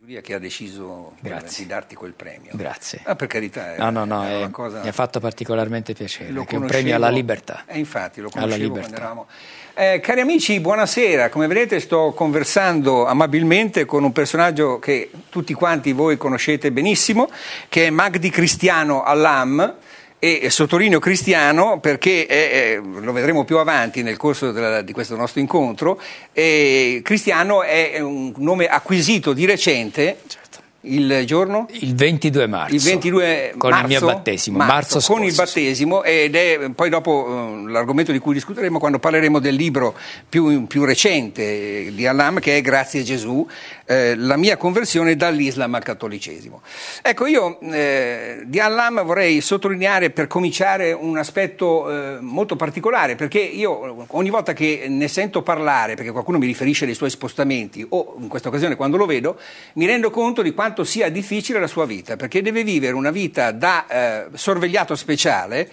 giuria che ha deciso Grazie. di darti quel premio. Grazie. Ah, per carità, No, no, no, è cosa... mi ha fatto particolarmente piacere, che è un premio alla libertà. Eh, infatti, lo conoscevo quando eravamo... Eh, cari amici, buonasera. Come vedete sto conversando amabilmente con un personaggio che tutti quanti voi conoscete benissimo, che è Magdi Cristiano Allam. E sottolineo Cristiano perché è- lo vedremo più avanti nel corso della- di questo nostro incontro. e Cristiano è un nome acquisito di recente. Certo. Il giorno? Il 22 marzo. Il 22 Con marzo, il mio battesimo, marzo, con il battesimo ed è poi dopo eh, l'argomento di cui discuteremo quando parleremo del libro più, più recente eh, di Allam che è Grazie a Gesù, eh, la mia conversione dall'Islam al cattolicesimo. Ecco, io eh, di Allam vorrei sottolineare per cominciare un aspetto eh, molto particolare perché io ogni volta che ne sento parlare, perché qualcuno mi riferisce dei suoi spostamenti o in questa occasione quando lo vedo, mi rendo conto di quanto sia difficile la sua vita, perché deve vivere una vita da eh, sorvegliato speciale.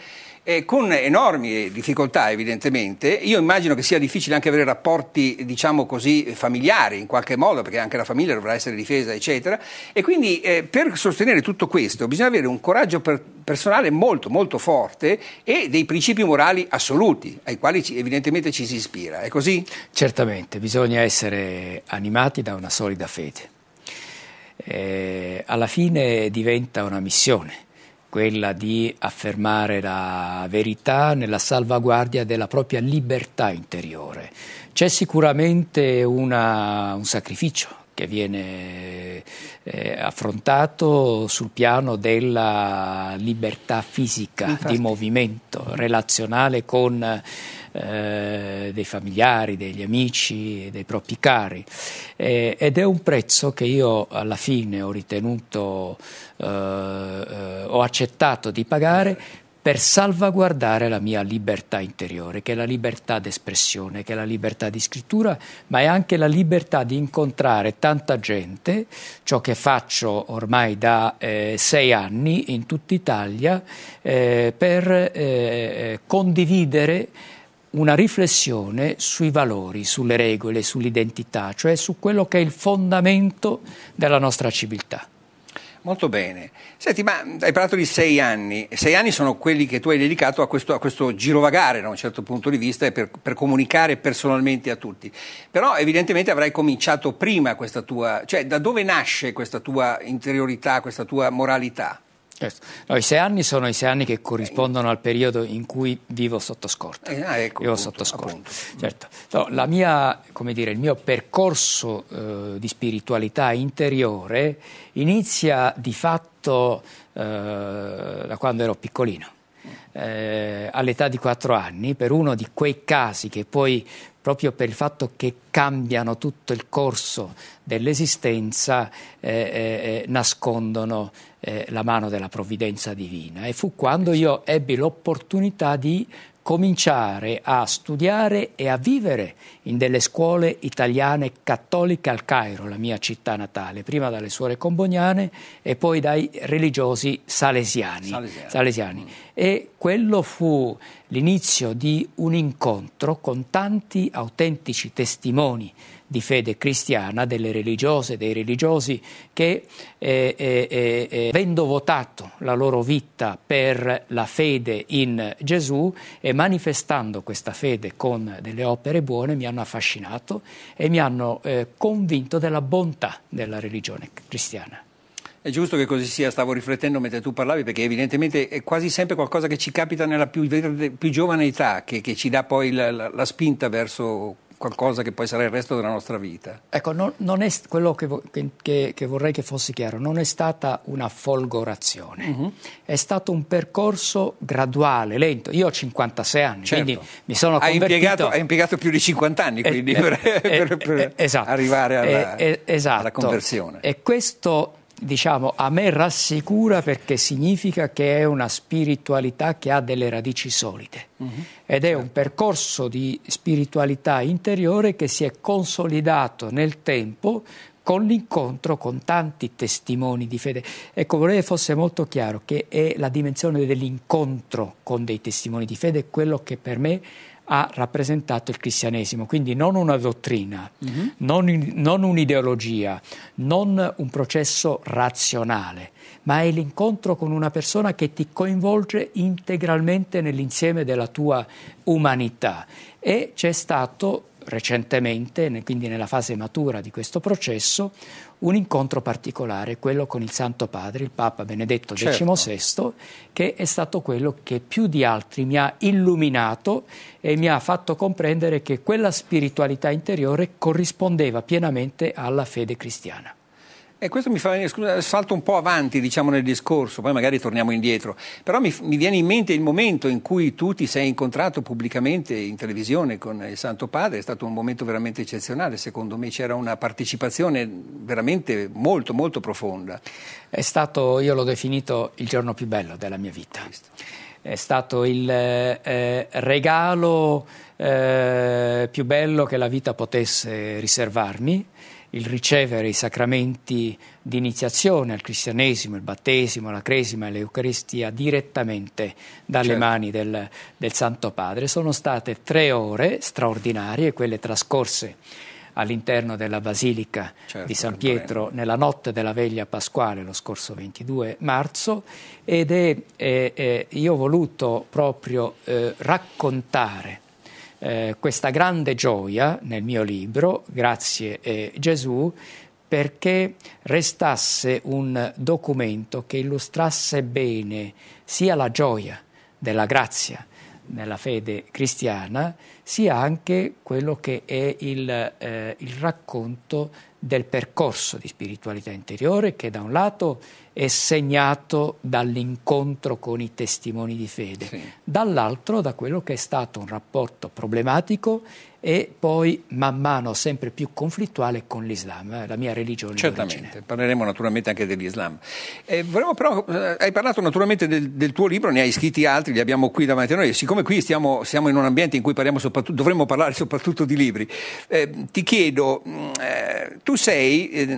eh, con enormi difficoltà evidentemente, io immagino che sia difficile anche avere rapporti diciamo così familiari in qualche modo perché anche la famiglia dovrà essere difesa eccetera e quindi eh, per sostenere tutto questo bisogna avere un coraggio per- personale molto molto forte e dei principi morali assoluti ai quali ci- evidentemente ci si ispira, è così? Certamente, bisogna essere animati da una solida fede. Eh, alla fine diventa una missione, quella di affermare la verità nella salvaguardia della propria libertà interiore. C'è sicuramente una- un sacrificio che viene eh, affrontato sul piano della libertà fisica Infatti. di movimento, relazionale con eh, dei familiari, degli amici, dei propri cari. Eh, ed è un prezzo che io alla fine ho ritenuto, eh, eh, ho accettato di pagare per salvaguardare la mia libertà interiore, che è la libertà d'espressione, che è la libertà di scrittura, ma è anche la libertà di incontrare tanta gente, ciò che faccio ormai da eh, sei anni in tutta Italia, eh, per eh, condividere una riflessione sui valori, sulle regole, sull'identità, cioè su quello che è il fondamento della nostra civiltà. Molto bene. Senti, ma hai parlato di sei anni. Sei anni sono quelli che tu hai dedicato a questo, a questo girovagare da un certo punto di vista e per, per comunicare personalmente a tutti. Però evidentemente avrai cominciato prima questa tua... cioè da dove nasce questa tua interiorità, questa tua moralità? Certo. No, I sei anni sono i sei anni che corrispondono al periodo in cui vivo sotto scorta. Eh, ah, ecco, vivo appunto, sotto scorta. Certo. No, la mia, come dire, il mio percorso eh, di spiritualità interiore inizia di fatto eh, da quando ero piccolino. Eh, all'età di quattro anni, per uno di quei casi che poi, proprio per il fatto che cambiano tutto il corso dell'esistenza, eh, eh, eh, nascondono eh, la mano della provvidenza divina. E fu quando io ebbi l'opportunità di cominciare a studiare e a vivere in delle scuole italiane cattoliche al Cairo, la mia città natale, prima dalle suore comboniane e poi dai religiosi salesiani. Salesiani. salesiani. E quello fu l'inizio di un incontro con tanti autentici testimoni di fede cristiana, delle religiose, dei religiosi che, eh, eh, eh, eh, avendo votato la loro vita per la fede in Gesù e manifestando questa fede con delle opere buone, mi hanno affascinato e mi hanno eh, convinto della bontà della religione cristiana. È giusto che così sia, stavo riflettendo mentre tu parlavi, perché evidentemente è quasi sempre qualcosa che ci capita nella più, più giovane età, che, che ci dà poi la, la- la spinta verso qualcosa che poi sarà il resto della nostra vita. Ecco, non, non è quello che, vo- che- che- vorrei che fosse chiaro, non è stata una folgorazione, è stato un percorso graduale, lento. Io ho 56 anni, Certo. quindi mi sono Hai convertito... impiegato, hai impiegato più di 50 anni quindi Eh, per, eh, per- per eh, esatto. arrivare alla, Eh, eh, esatto. alla conversione. E questo, diciamo, a me rassicura perché significa che è una spiritualità che ha delle radici solide. Ed è un percorso di spiritualità interiore che si è consolidato nel tempo con l'incontro con tanti testimoni di fede. Ecco, vorrei fosse molto chiaro che è la dimensione dell'incontro con dei testimoni di fede quello che per me ha rappresentato il cristianesimo, quindi non una dottrina, mm-hmm. non, non un'ideologia, non un processo razionale, ma è l'incontro con una persona che ti coinvolge integralmente nell'insieme della tua umanità. E c'è stato recentemente, quindi nella fase matura di questo processo, un incontro particolare, quello con il Santo Padre, il Papa Benedetto certo. XVI, che è stato quello che più di altri mi ha illuminato e mi ha fatto comprendere che quella spiritualità interiore corrispondeva pienamente alla fede cristiana. E questo mi fa venire, scusa, salto un po' avanti diciamo, nel discorso, poi magari torniamo indietro, però mi, mi, viene in mente il momento in cui tu ti sei incontrato pubblicamente in televisione con il Santo Padre, è stato un momento veramente eccezionale, secondo me c'era una partecipazione veramente molto molto profonda. È stato, io l'ho definito il giorno più bello della mia vita, è stato il eh, regalo eh, più bello che la vita potesse riservarmi il ricevere i sacramenti di iniziazione al cristianesimo, il battesimo, la cresima e l'Eucaristia direttamente dalle certo. mani del, del Santo Padre. Sono state tre ore straordinarie, quelle trascorse all'interno della Basilica certo, di San Pietro nella notte della veglia pasquale lo scorso 22 marzo ed è, eh, eh, io ho voluto proprio eh, raccontare eh, questa grande gioia nel mio libro, Grazie eh, Gesù, perché restasse un documento che illustrasse bene sia la gioia della grazia nella fede cristiana, sia anche quello che è il, eh, il racconto del percorso di spiritualità interiore che da un lato è segnato dall'incontro con i testimoni di fede, sì. dall'altro da quello che è stato un rapporto problematico e poi man mano sempre più conflittuale con l'Islam, eh, la mia religione. Certamente, parleremo naturalmente anche dell'Islam. Eh, però, eh, hai parlato naturalmente del, del, tuo libro, ne hai scritti altri, li abbiamo qui davanti a noi, siccome qui stiamo, siamo in un ambiente in cui dovremmo parlare soprattutto di libri, eh, ti chiedo, mm, eh, tu sei eh,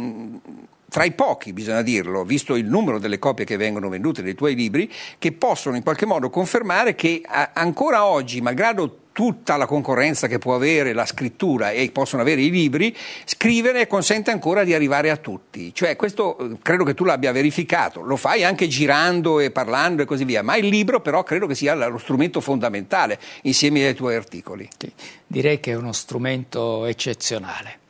tra i pochi, bisogna dirlo, visto il numero delle copie che vengono vendute dei tuoi libri, che possono in qualche modo confermare che ancora oggi, malgrado tutta la concorrenza che può avere la scrittura e possono avere i libri, scrivere consente ancora di arrivare a tutti. Cioè, questo eh, credo che tu l'abbia verificato, lo fai anche girando e parlando e così via, ma il libro però credo che sia lo strumento fondamentale insieme ai tuoi articoli. Sì, direi che è uno strumento eccezionale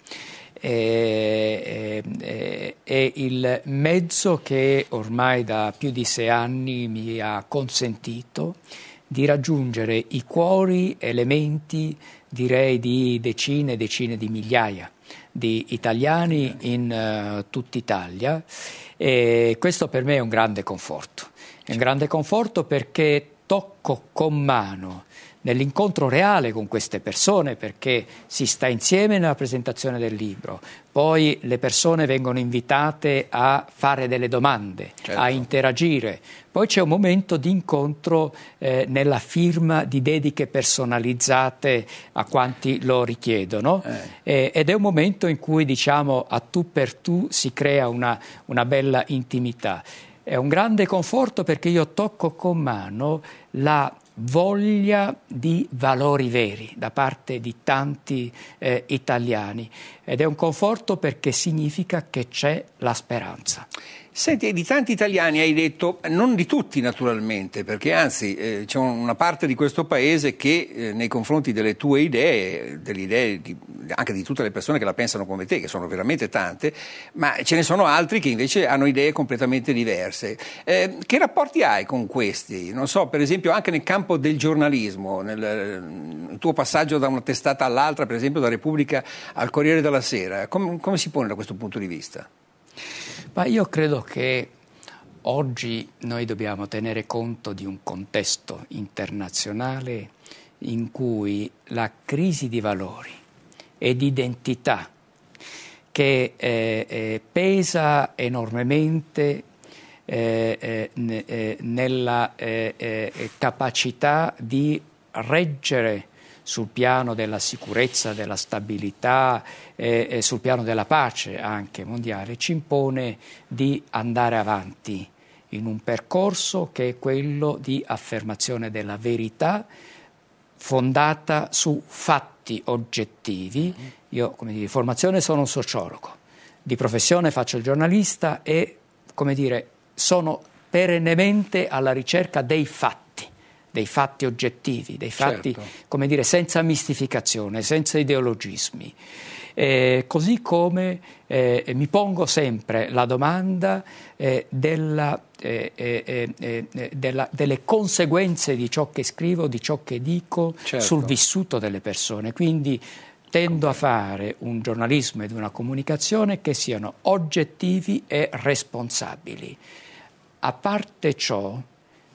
è, è, è, il mezzo che ormai da più di sei anni mi ha consentito di raggiungere i cuori, elementi, direi di decine e decine di migliaia di italiani in uh, tutta Italia e questo per me è un grande conforto. È un grande conforto perché tocco con mano nell'incontro reale con queste persone perché si sta insieme nella presentazione del libro, poi le persone vengono invitate a fare delle domande, certo. a interagire, poi c'è un momento di incontro eh, nella firma di dediche personalizzate a quanti lo richiedono eh. eh, ed è un momento in cui diciamo a tu per tu si crea una, una bella intimità. È un grande conforto perché io tocco con mano la voglia di valori veri da parte di tanti eh, italiani ed è un conforto perché significa che c'è la speranza. Senti, di tanti italiani hai detto, non di tutti naturalmente, perché anzi eh, c'è una parte di questo paese che eh, nei confronti delle tue idee, delle idee di, anche di tutte le persone che la pensano come te, che sono veramente tante, ma ce ne sono altri che invece hanno idee completamente diverse. Eh, che rapporti hai con questi? Non so, per esempio anche nel campo del giornalismo, nel, nel tuo passaggio da una testata all'altra, per esempio da Repubblica al Corriere della Sera, come, come si pone da questo punto di vista? Ma io credo che oggi noi dobbiamo tenere conto di un contesto internazionale in cui la crisi di valori e di identità che eh, eh, pesa enormemente eh, eh eh, nella eh, capacità di reggere sul piano della sicurezza, della stabilità e, e sul piano della pace anche mondiale, ci impone di andare avanti in un percorso che è quello di affermazione della verità fondata su fatti oggettivi. Io, come dire, di formazione sono un sociologo, di professione faccio il giornalista e, come dire, sono perennemente alla ricerca dei fatti, dei fatti oggettivi, dei fatti, certo. come dire, senza mistificazione, senza ideologismi. Eh, così come eh, mi pongo sempre la domanda eh, della, eh, eh, eh, della, delle conseguenze di ciò che scrivo, di ciò che dico certo. sul vissuto delle persone. Quindi tendo a fare un giornalismo ed una comunicazione che siano oggettivi e responsabili. A parte ciò,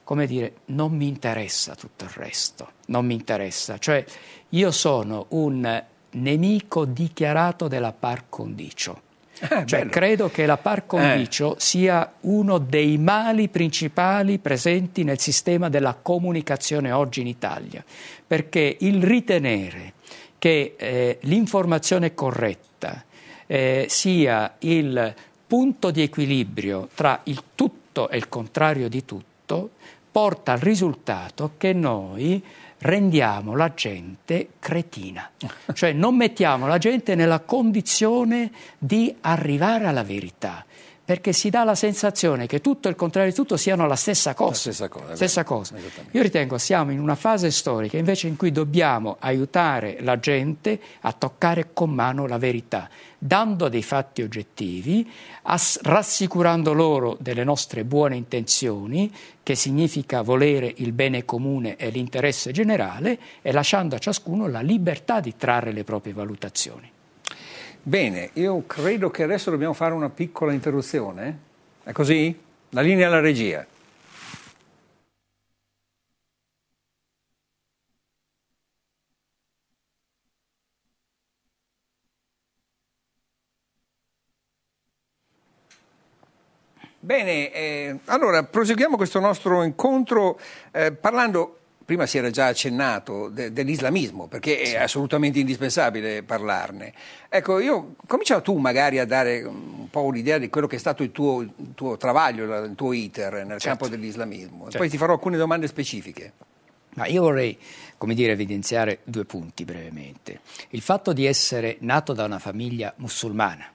come dire, non mi interessa tutto il resto, non mi interessa. Cioè, io sono un nemico dichiarato della par condicio. Eh, cioè, credo che la par condicio eh. sia uno dei mali principali presenti nel sistema della comunicazione oggi in Italia, perché il ritenere che eh, l'informazione corretta eh, sia il punto di equilibrio tra il tutto e il contrario di tutto porta al risultato che noi rendiamo la gente cretina, cioè non mettiamo la gente nella condizione di arrivare alla verità perché si dà la sensazione che tutto e il contrario di tutto siano la stessa cosa. La stessa cosa. Stessa cosa. Io ritengo siamo in una fase storica invece in cui dobbiamo aiutare la gente a toccare con mano la verità, dando dei fatti oggettivi, ass- rassicurando loro delle nostre buone intenzioni, che significa volere il bene comune e l'interesse generale, e lasciando a ciascuno la libertà di trarre le proprie valutazioni. Bene, io credo che adesso dobbiamo fare una piccola interruzione. È così? La linea alla regia. Bene, eh, allora proseguiamo questo nostro incontro eh, parlando prima si era già accennato de, dell'islamismo, perché è assolutamente indispensabile parlarne. Ecco, io cominciamo tu magari a dare un po' un'idea di quello che è stato il tuo, il tuo travaglio, il tuo iter nel certo. campo dell'islamismo. Certo. Poi ti farò alcune domande specifiche. Ma io vorrei, come dire, evidenziare due punti brevemente. Il fatto di essere nato da una famiglia musulmana,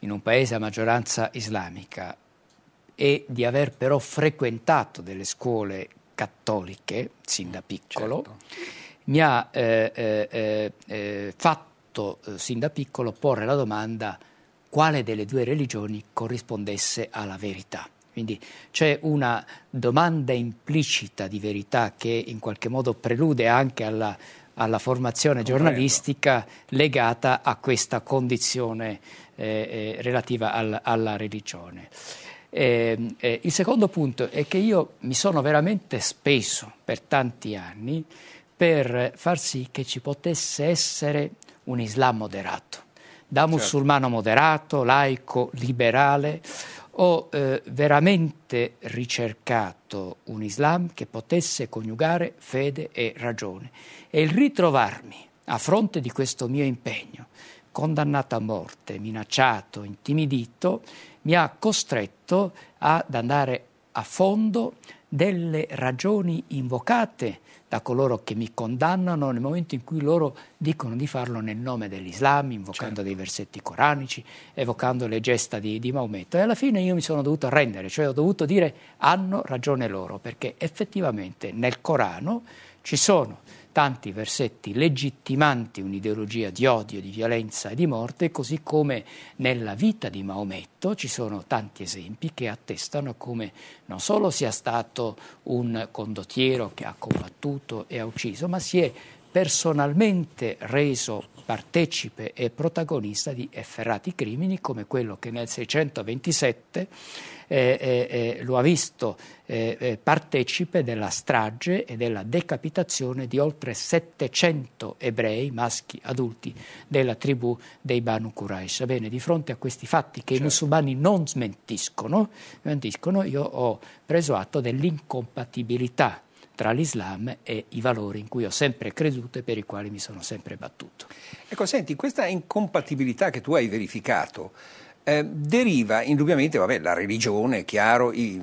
in un paese a maggioranza islamica, e di aver però frequentato delle scuole cattoliche, sin da piccolo, certo. mi ha eh, eh, eh, eh fatto eh, sin da piccolo porre la domanda quale delle due religioni corrispondesse alla verità. Quindi c'è una domanda implicita di verità che in qualche modo prelude anche alla, alla formazione giornalistica legata a questa condizione eh, relativa al, alla religione. Eh, eh, il secondo punto è che io mi sono veramente speso per tanti anni per far sì che ci potesse essere un Islam moderato. Da certo. musulmano moderato, laico, liberale, ho eh, veramente ricercato un Islam che potesse coniugare fede e ragione. E il ritrovarmi a fronte di questo mio impegno, condannato a morte, minacciato, intimidito, mi ha costretto ad andare a fondo delle ragioni invocate da coloro che mi condannano nel momento in cui loro dicono di farlo nel nome dell'Islam, invocando certo. dei versetti coranici, evocando le gesta di, di, Maometto. E alla fine io mi sono dovuto arrendere, cioè ho dovuto dire hanno ragione loro, perché effettivamente nel Corano ci sono tanti versetti legittimanti un'ideologia di odio, di violenza e di morte, così come nella vita di Maometto ci sono tanti esempi che attestano come non solo sia stato un condottiero che ha combattuto e ha ucciso, ma si è personalmente reso partecipe e protagonista di efferrati crimini come quello che nel 627 eh, eh, eh, lo ha visto eh, eh, partecipe della strage e della decapitazione di oltre 700 ebrei, maschi adulti, della tribù dei Banu Quraysh. Bene, di fronte a questi fatti che certo. i musulmani non smentiscono, smentiscono, io ho preso atto dell'incompatibilità tra l'Islam e i valori in cui ho sempre creduto e per i quali mi sono sempre battuto. Ecco, senti, questa incompatibilità che tu hai verificato eh, deriva indubbiamente, vabbè, la religione, chiaro, i,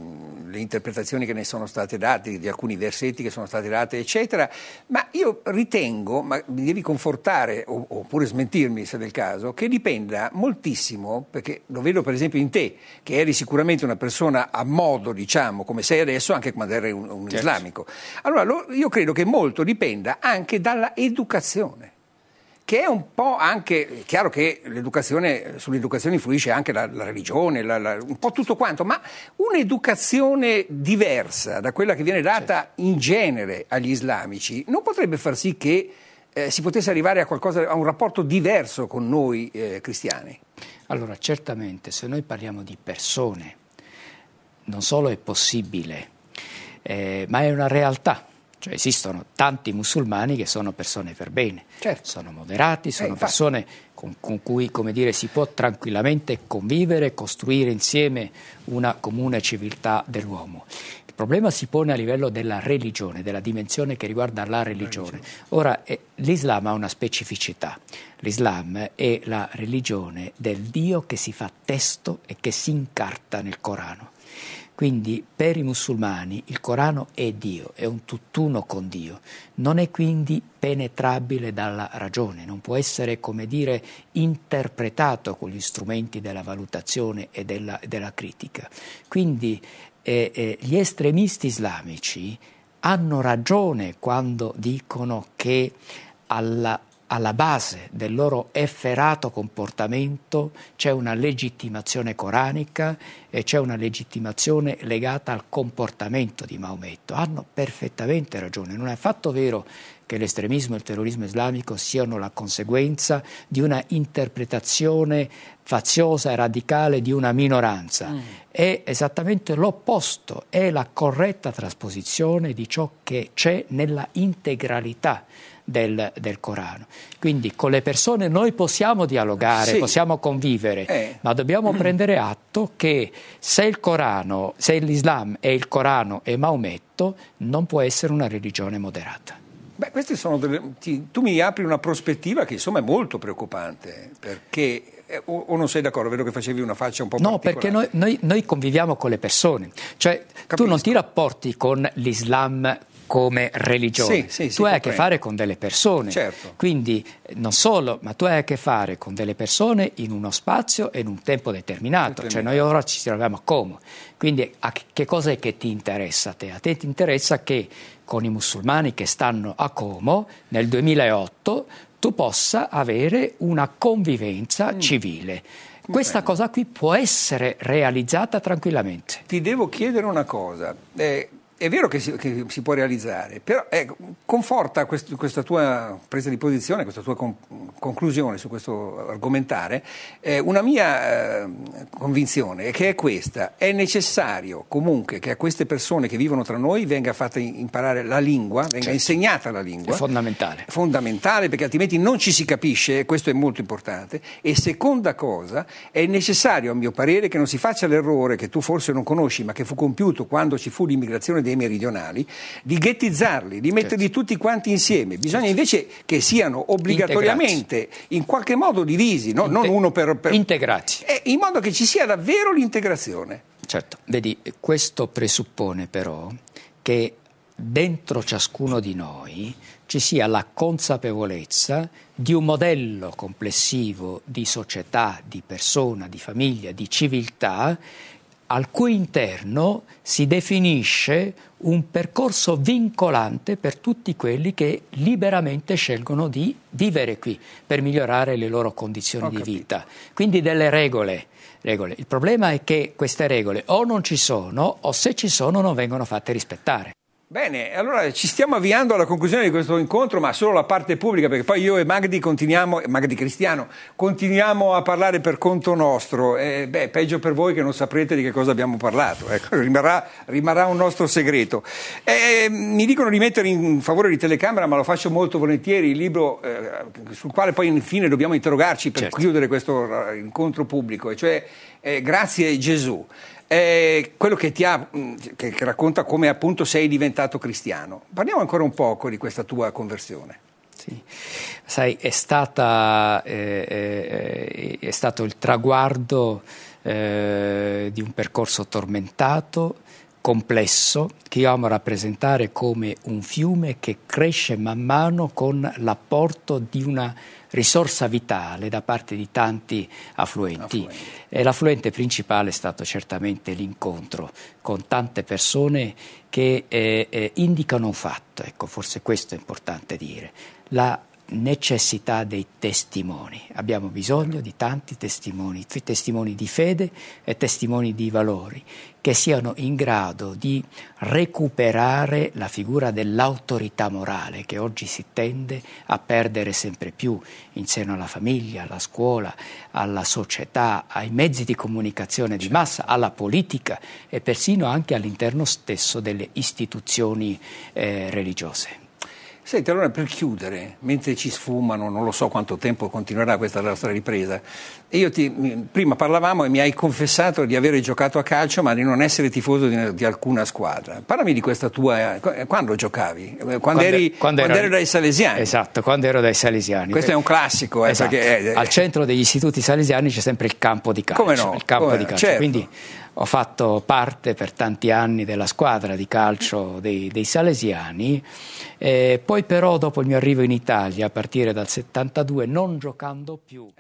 le interpretazioni che ne sono state date, di alcuni versetti che sono stati dati, eccetera, ma io ritengo, ma mi devi confortare oppure smentirmi se del caso, che dipenda moltissimo, perché lo vedo per esempio in te, che eri sicuramente una persona a modo, diciamo, come sei adesso, anche quando eri un, un certo. islamico. Allora lo, io credo che molto dipenda anche dalla educazione che è un po' anche, è chiaro che l'educazione, sull'educazione influisce anche la, la religione, la, la, un po' tutto quanto, ma un'educazione diversa da quella che viene data certo. in genere agli islamici non potrebbe far sì che eh, si potesse arrivare a, qualcosa, a, un rapporto diverso con noi eh, cristiani? Allora, certamente, se noi parliamo di persone, non solo è possibile, eh, ma è una realtà cioè esistono tanti musulmani che sono persone per bene, certo. sono moderati, sono eh, persone con, con, cui dire, si può tranquillamente convivere costruire insieme una comune civiltà dell'uomo. Il problema si pone a livello della religione, della dimensione che riguarda la religione. Ora, eh, l'Islam ha una specificità. L'Islam è la religione del Dio che si fa testo e che si incarta nel Corano. Quindi per i musulmani il Corano è Dio, è un tutt'uno con Dio, non è quindi penetrabile dalla ragione, non può essere, come dire, interpretato con gli strumenti della valutazione e della, della critica. Quindi eh, eh, gli estremisti islamici hanno ragione quando dicono che alla alla base del loro efferato comportamento c'è una legittimazione coranica e c'è una legittimazione legata al comportamento di Maometto. Hanno perfettamente ragione, non è affatto vero che l'estremismo e il terrorismo islamico siano la conseguenza di una interpretazione faziosa e radicale di una minoranza. Mm. È esattamente l'opposto, è la corretta trasposizione di ciò che c'è nella integralità del, del, Corano. Quindi con le persone noi possiamo dialogare, sì. possiamo convivere, eh. ma dobbiamo prendere atto che se il Corano, se l'Islam è il Corano e Maometto, non può essere una religione moderata. Beh, queste sono delle, ti, tu mi apri una prospettiva che insomma è molto preoccupante, perché eh, o, o, non sei d'accordo, vedo che facevi una faccia un po' No, perché noi, noi, noi, conviviamo con le persone, cioè Capisco. tu non ti rapporti con l'Islam come religione. Sì, sì, tu hai a che fare con delle persone. Certo. Quindi non solo, ma tu hai a che fare con delle persone in uno spazio e in un tempo determinato. Cioè noi ora ci troviamo a Como. Quindi a che cosa è che ti interessa a te? A te ti interessa che con i musulmani che stanno a Como nel 2008 tu possa avere una convivenza mm. civile. Questa cosa qui può essere realizzata tranquillamente. Ti devo chiedere una cosa. Eh, è vero che si, che si, può realizzare, però ecco, conforta quest, questa tua presa di posizione, questa tua con, conclusione su questo argomentare, eh, una mia eh, convinzione che è questa, è necessario comunque che a queste persone che vivono tra noi venga fatta imparare la lingua, venga certo. insegnata la lingua. È fondamentale. Fondamentale perché altrimenti non ci si capisce e questo è molto importante. E seconda cosa, è necessario a mio parere che non si faccia l'errore che tu forse non conosci ma che fu compiuto quando ci fu l'immigrazione dei dei meridionali, di ghettizzarli, di metterli certo. tutti quanti insieme. Bisogna certo. invece che siano obbligatoriamente Integrati. in qualche modo divisi, no? Inte- non uno per, per... Integrati. Eh, in modo che ci sia davvero l'integrazione. Certo, vedi, questo presuppone però che dentro ciascuno di noi ci sia la consapevolezza di un modello complessivo di società, di persona, di famiglia, di civiltà al cui interno si definisce un percorso vincolante per tutti quelli che liberamente scelgono di vivere qui per migliorare le loro condizioni Ho di capito. vita. Quindi delle regole, regole. Il problema è che queste regole o non ci sono o se ci sono non vengono fatte rispettare. Bene, allora ci stiamo avviando alla conclusione di questo incontro, ma solo la parte pubblica, perché poi io e Magdi continuiamo, Magdi Cristiano, continuiamo a parlare per conto nostro. Eh, beh, peggio per voi che non saprete di che cosa abbiamo parlato, ecco, rimarrà, rimarrà, un nostro segreto. Eh, mi dicono di mettere in favore di telecamera, ma lo faccio molto volentieri, il libro eh, sul quale poi infine dobbiamo interrogarci per certo. chiudere questo incontro pubblico, e cioè eh, Grazie Gesù è quello che, ti ha, mm, che, che racconta come appunto sei diventato cristiano. Parliamo ancora un poco di questa tua conversione. Sì. Sai, è, stata, eh, eh, è stato il traguardo eh, di un percorso tormentato, complesso che io amo rappresentare come un fiume che cresce man mano con l'apporto di una risorsa vitale da parte di tanti affluenti. affluenti. E l'affluente principale è stato certamente l'incontro con tante persone che eh, eh, indicano un fatto, ecco, forse questo è importante dire. La necessità dei testimoni. Abbiamo bisogno di tanti testimoni, testimoni di fede e testimoni di valori, che siano in grado di recuperare la figura dell'autorità morale che oggi si tende a perdere sempre più in seno alla famiglia, alla scuola, alla società, ai mezzi di comunicazione di massa, alla politica e persino anche all'interno stesso delle istituzioni eh, religiose. Senti, allora per chiudere, mentre ci sfumano, non lo so quanto tempo continuerà questa nostra ripresa, io ti, prima parlavamo e mi hai confessato di aver giocato a calcio ma di non essere tifoso di, di alcuna squadra. Parlami di questa tua... quando giocavi? Quando, quando eri, quando quando eri dai Salesiani? Esatto, quando ero dai Salesiani. Questo è un classico. Eh, esatto. perché, Al centro degli istituti salesiani c'è sempre il campo di calcio. Come no? Il campo come di calcio. Certo. Quindi ho fatto parte per tanti anni della squadra di calcio dei, dei Salesiani, eh, poi però dopo il mio arrivo in Italia a partire dal 72 non giocando più.